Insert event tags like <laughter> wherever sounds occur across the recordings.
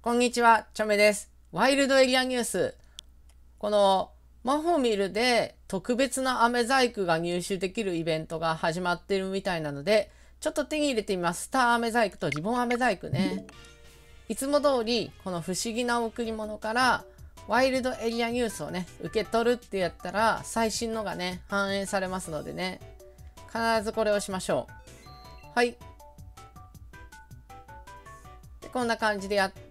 こんにちは、チョメです。ワイルドエリアニュース。このマホミルで特別な飴細工が入手できるイベントが始まってるみたいなので、ちょっと手に入れてみます。スター飴細工とリボン飴細工ね。いつも通り、この不思議な贈り物から、ワイルドエリアニュースをね、受け取るってやったら、最新のがね、反映されますのでね、必ずこれをしましょう。はい。でこんな感じでやって、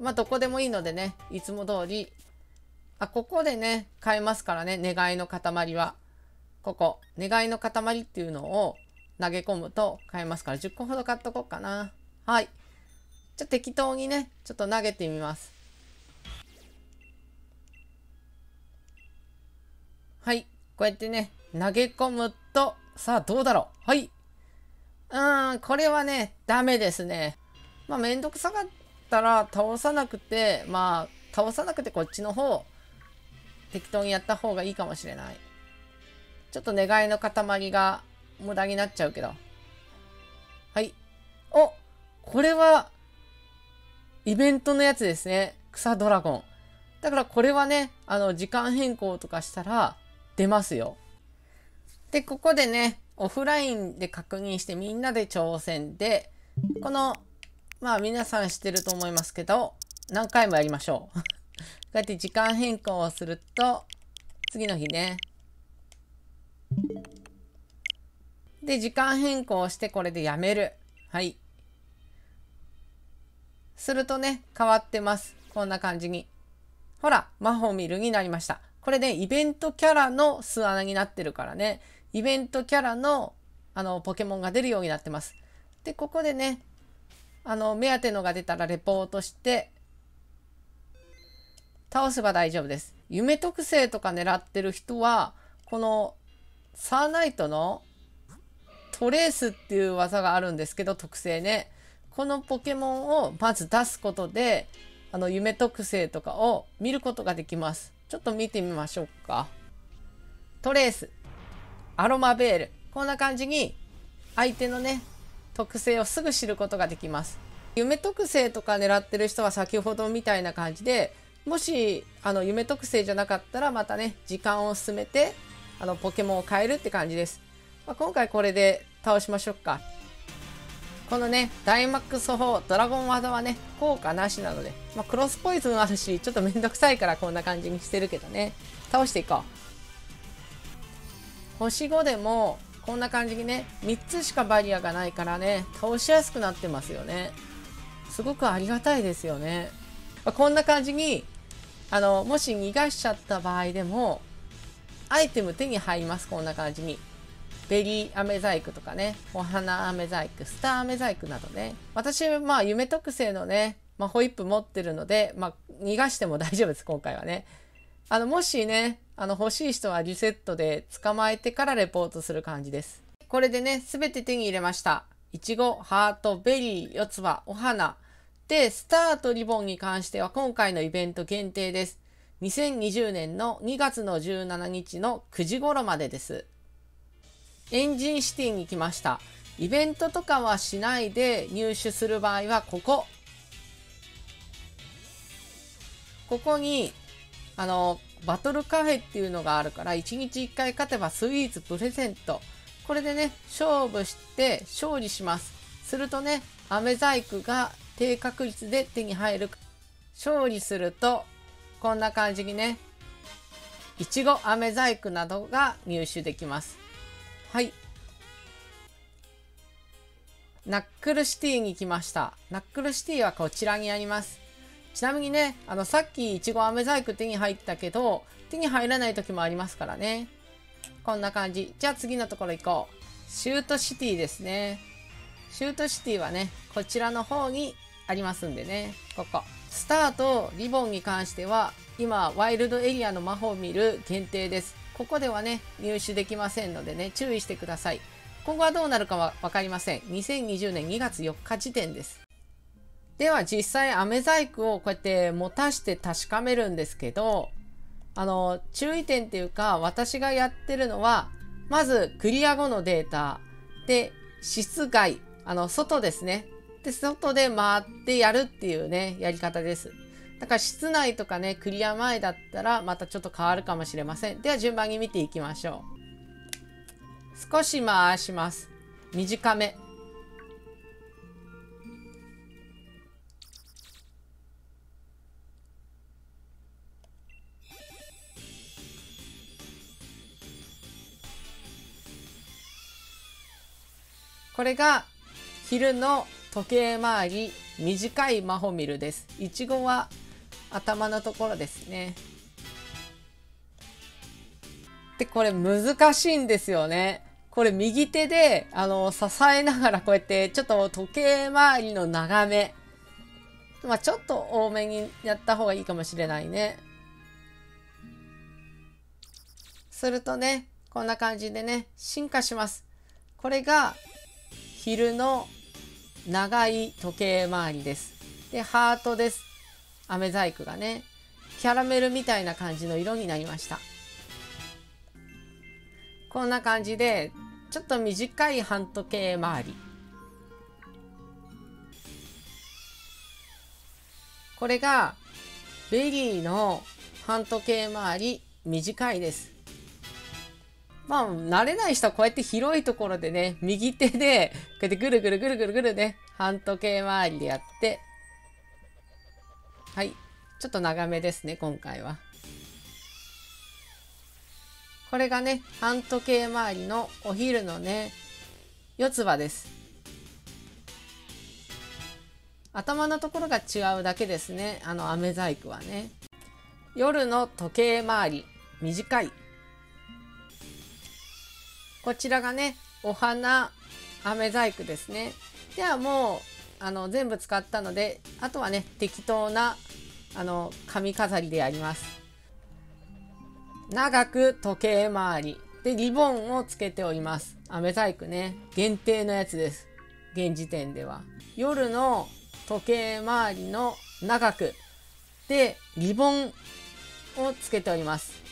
まあ、どこでもいいのでね、いつも通り、あ、ここでね、買えますからね、願いの塊は。ここ、願いの塊っていうのを投げ込むと買えますから、10個ほど買っとこうかな。はい。じゃ適当にね、ちょっと投げてみます。はい。こうやってね、投げ込むと、さあどうだろうはい。うーん、これはね、ダメですね。まあ、めんどくさかったら倒さなくて、まあ、倒さなくてこっちの方、適当にやった方がいいかもしれない。ちょっと願いの塊が無駄になっちゃうけど。はい。おこれは、イベントのやつですね。草ドラゴン。だからこれはね、あの、時間変更とかしたら出ますよ。で、ここでね、オフラインで確認してみんなで挑戦で、この、まあ皆さん知ってると思いますけど、何回もやりましょう。<laughs> こうやって時間変更をすると、次の日ね。で、時間変更をしてこれでやめる。はい。するとね、変わってます。こんな感じに。ほら、魔法ミルになりました。これで、イベントキャラの巣穴になってるからね、イベントキャラのあのポケモンが出るようになってます。で、ここでね、あの、目当てのが出たらレポートして、倒せば大丈夫です。夢特性とか狙ってる人は、このサーナイトのトレースっていう技があるんですけど、特性ね。このポケモンをまず出すことで、あの、夢特性とかを見ることができます。ちょっと見てみましょうか。トレース、アロマベール。こんな感じに、相手のね、特性をすぐ知ることができます。夢特性とか狙ってる人は先ほどみたいな感じで、もし、あの、夢特性じゃなかったら、またね、時間を進めて、あの、ポケモンを変えるって感じです。まあ、今回これで倒しましょうか。このね、ダイマックス砲、ドラゴン技はね、効果なしなので、まあ、クロスポイズンあるし、ちょっとめんどくさいからこんな感じにしてるけどね、倒していこう。星5でも、こんな感じにね、3つしかバリアがないからね、倒しやすくなってますよね。すごくありがたいですよね。まあ、こんな感じに、あの、もし逃がしちゃった場合でも、アイテム手に入ります、こんな感じに。ベリー飴細工とかね、お花飴細工、スター飴細工などね。私、まあ、夢特性のね、まあ、ホイップ持ってるので、まあ、逃がしても大丈夫です、今回はね。あの、もしね、あの、欲しい人はリセットで捕まえてからレポートする感じです。これでね、すべて手に入れました。いちご、ハート、ベリー、四つ葉、お花。で、スターとリボンに関しては今回のイベント限定です。2020年の2月の17日の9時頃までです。エンジンシティに来ました。イベントとかはしないで入手する場合はここ。ここに、あの、バトルカフェっていうのがあるから、1日1回勝てばスイーツプレゼント。これでね、勝負して勝利します。するとね、飴細工が低確率で手に入る。勝利すると、こんな感じにね、いちご飴細工などが入手できます。はい。ナックルシティに来ました。ナックルシティはこちらにあります。ちなみにね、あの、さっきいちご飴細工手に入ったけど、手に入らない時もありますからね。こんな感じ。じゃあ次のところ行こう。シュートシティですね。シュートシティはね、こちらの方にありますんでね。ここ。スターとリボンに関しては、今、ワイルドエリアの魔法を見る限定です。ここではね、入手できませんのでね、注意してください。今後はどうなるかはわかりません。2020年2月4日時点です。では実際、飴細工をこうやって持たして確かめるんですけど、あの、注意点っていうか、私がやってるのは、まず、クリア後のデータ。で、室外、あの、外ですね。で、外で回ってやるっていうね、やり方です。だから室内とかね、クリア前だったらまたちょっと変わるかもしれません。では順番に見ていきましょう。少し回します。短め。これが昼の時計回り短いマホミルです。いちごは頭のところですね。で、これ難しいんですよね。これ右手で、あの、支えながらこうやって、ちょっと時計回りの長め。まあちょっと多めにやった方がいいかもしれないね。するとね、こんな感じでね、進化します。これが昼の長い時計回りです。で、ハートです。飴細工がね、キャラメルみたいな感じの色になりました。こんな感じで、ちょっと短い半時計回り。これが、ベリーの反時計回り短いです。まあ、慣れない人はこうやって広いところでね、右手で、こうやってぐるぐるぐるぐるぐるね、反時計回りでやって、はい。ちょっと長めですね、今回は。これがね、反時計回りのお昼のね、四つ葉です。頭のところが違うだけですね。あの、飴細工はね。夜の時計回り、短い。こちらがね、お花、飴細工ですね。ではもう、あの、全部使ったので、あとはね、適当な、あの、髪飾りでやります。長く時計回り。で、リボンをつけております。飴細工ね。限定のやつです。現時点では。夜の時計回りの長く。で、リボンをつけております。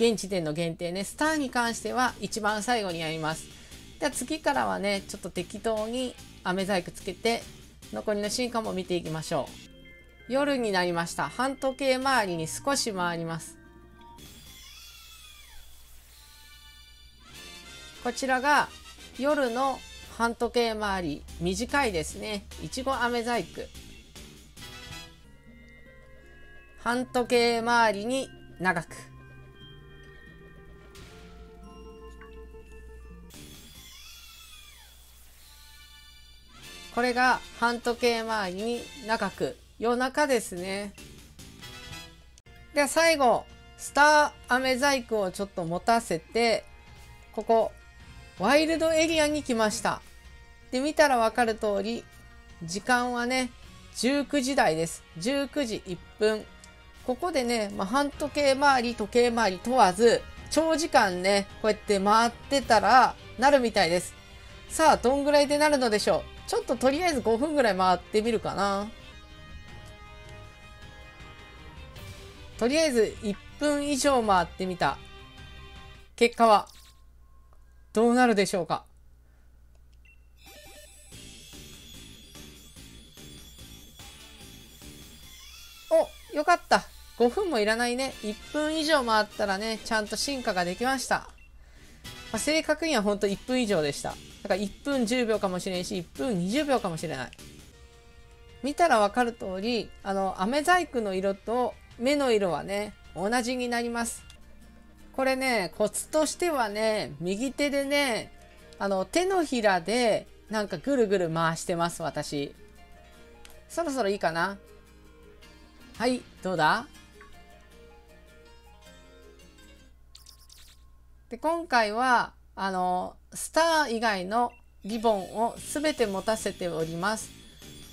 現時点の限定ね、スターに関しては一番最後にやります。では次からはね、ちょっと適当に飴細工つけて、残りの進化も見ていきましょう。夜になりました。半時計回りに少し回ります。こちらが夜の半時計回り短いですね。いちご飴細工。半時計回りに長く。これが半時計回りに長く夜中ですね。では最後、スター飴細工をちょっと持たせて、ここ、ワイルドエリアに来ました。で、見たらわかる通り、時間はね、19時台です。19時1分。ここでね、まあ、半時計回り、時計回り問わず、長時間ね、こうやって回ってたら、なるみたいです。さあ、どんぐらいでなるのでしょう？ちょっととりあえず5分ぐらい回ってみるかな。とりあえず1分以上回ってみた。結果はどうなるでしょうかお、よかった。5分もいらないね。1分以上回ったらね、ちゃんと進化ができました。まあ、正確にはほんと1分以上でした。だから1分10秒かもしれんし、1分20秒かもしれない。見たらわかる通り、あの、飴細工の色と目の色はね、同じになります。これね、コツとしてはね、右手でね、あの、手のひらで、なんかぐるぐる回してます、私。そろそろいいかな？はい、どうだ？で、今回は、あの、スター以外のリボンを全て持たせております。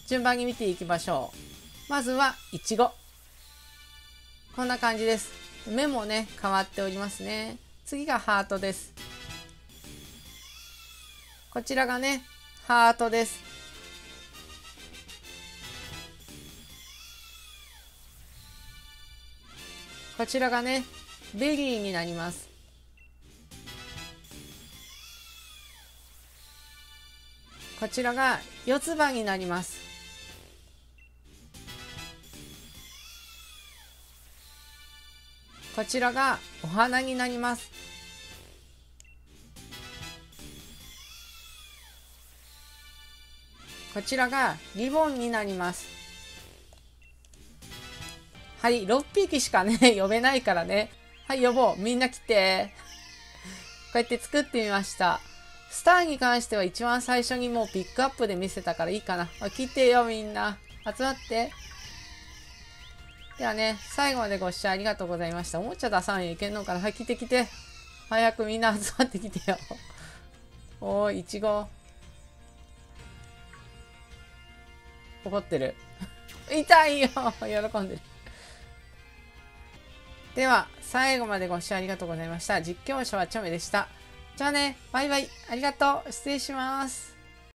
順番に見ていきましょう。まずは、いちご。こんな感じです。目もね、変わっておりますね。次がハートです。こちらがね、ハートです。こちらがね、ベリーになります。こちらが四つ葉になります。こちらがお花になります。こちらがリボンになります。はい6匹しかね <laughs> 呼べないからね。はい呼ぼう。みんな来て。こうやって作ってみました。スターに関しては一番最初にもうピックアップで見せたからいいかな。あ来てよみんな。集まって。ではね、最後までご視聴ありがとうございました。おもちゃ出さんよいけんのかなはい、来て来て。早くみんな集まってきてよ。<laughs> おーい、いちご。怒ってる。<laughs> 痛いよ喜んでる。では、最後までご視聴ありがとうございました。実況者はチョメでした。じゃあね、バイバイ。ありがとう。失礼します。